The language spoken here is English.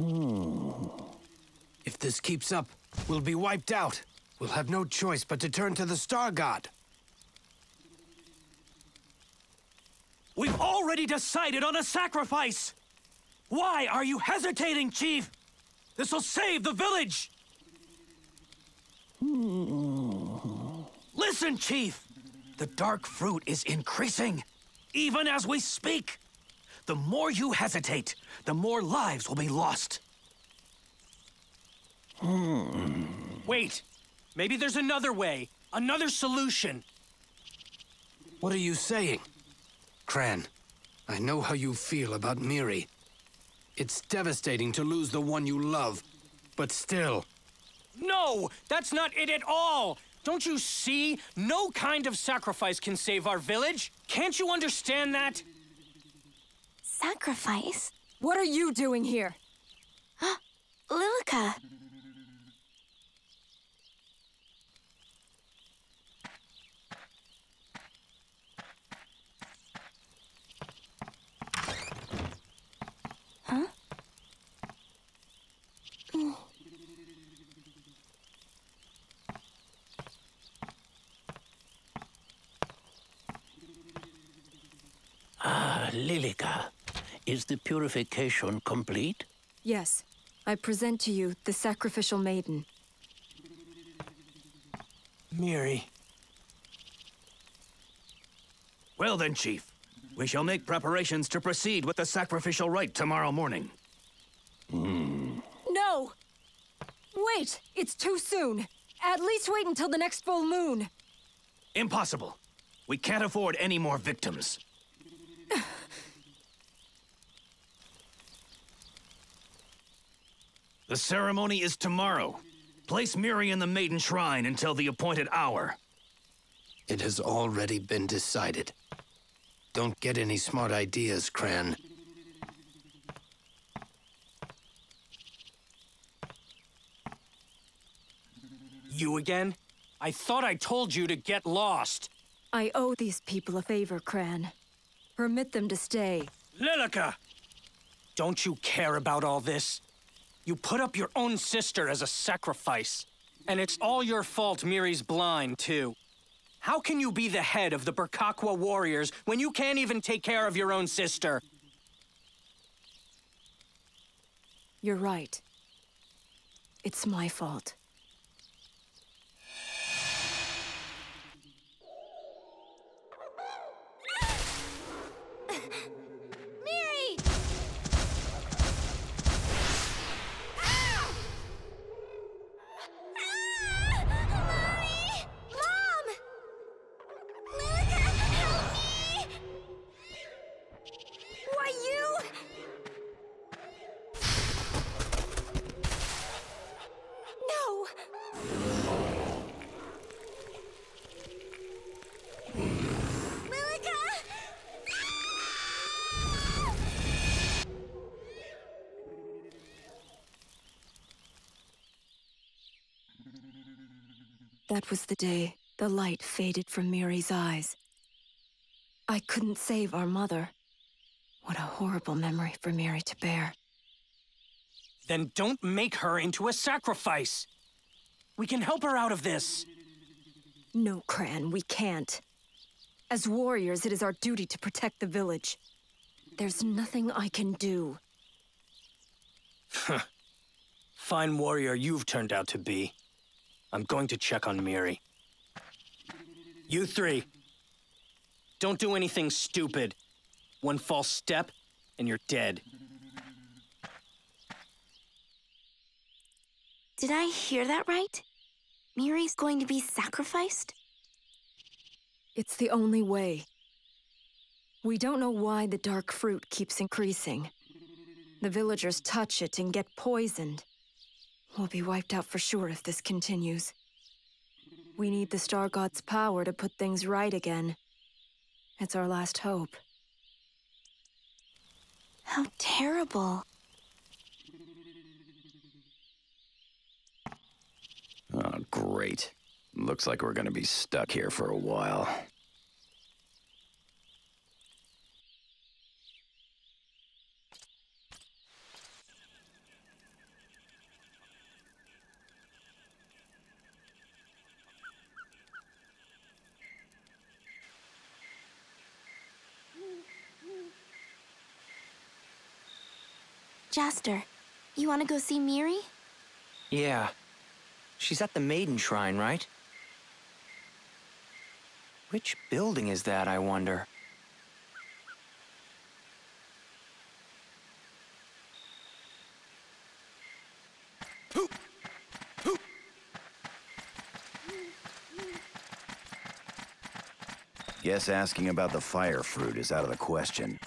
Hmm. If this keeps up, we'll be wiped out. We'll have no choice but to turn to the Star God. We've already decided on a sacrifice! Why are you hesitating, Chief? This'll save the village! Listen, Chief! The dark fruit is increasing, even as we speak. The more you hesitate, the more lives will be lost. Wait, maybe there's another way, another solution. What are you saying? Cran, I know how you feel about Miri. It's devastating to lose the one you love, but still. No, that's not it at all. Don't you see? No kind of sacrifice can save our village. Can't you understand that? Sacrifice? What are you doing here? Lilika! Huh? Ah, Lilika, is the purification complete? Yes. I present to you the sacrificial maiden. Miri. Well then, Chief. We shall make preparations to proceed with the sacrificial rite tomorrow morning. Hmm. No! Wait! It's too soon! At least wait until the next full moon! Impossible. We can't afford any more victims. The ceremony is tomorrow. Place Miri in the Maiden Shrine until the appointed hour. It has already been decided. Don't get any smart ideas, Cran. You again? I thought I told you to get lost. I owe these people a favor, Cran. Permit them to stay. Lilika! Don't you care about all this? You put up your own sister as a sacrifice. And it's all your fault Miri's blind, too. How can you be the head of the Burkaqua warriors when you can't even take care of your own sister? You're right. It's my fault. That was the day the light faded from Miri's eyes. I couldn't save our mother. What a horrible memory for Miri to bear. Then don't make her into a sacrifice. We can help her out of this. No, Cran, we can't. As warriors, it is our duty to protect the village. There's nothing I can do. Fine warrior you've turned out to be. I'm going to check on Miri. You three. Don't do anything stupid. One false step, and you're dead. Did I hear that right? Miri's going to be sacrificed? It's the only way. We don't know why the dark fruit keeps increasing. The villagers touch it and get poisoned. We'll be wiped out for sure if this continues. We need the Star God's power to put things right again. It's our last hope. How terrible. Oh, great. Looks like we're gonna be stuck here for a while. Jaster, you want to go see Miri? Yeah. She's at the Maiden Shrine, right? Which building is that, I wonder? Guess asking about the fire fruit is out of the question.